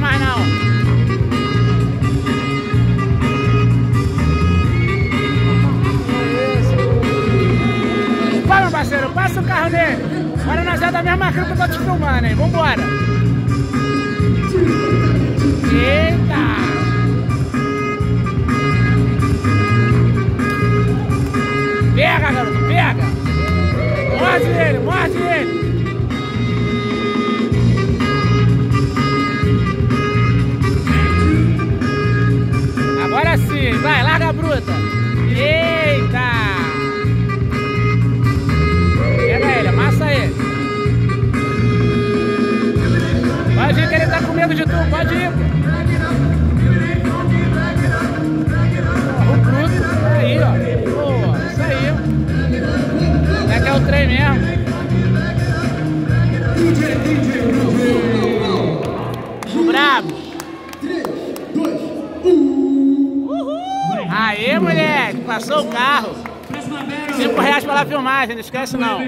mais não. Vai, meu parceiro, passa o carro dele. Agora nós é da mesma grupo que eu tô te filmando, hein? Vambora. Eita! Pega, garoto, pega! Morde ele, morde ele! Agora sim, vai, larga a bruta! Eita! Pega ele, amassa ele! Pode ir que ele tá com medo de tu, pode ir! Aê, moleque! Passou o carro! 5 reais pela filmagem, não esquece não!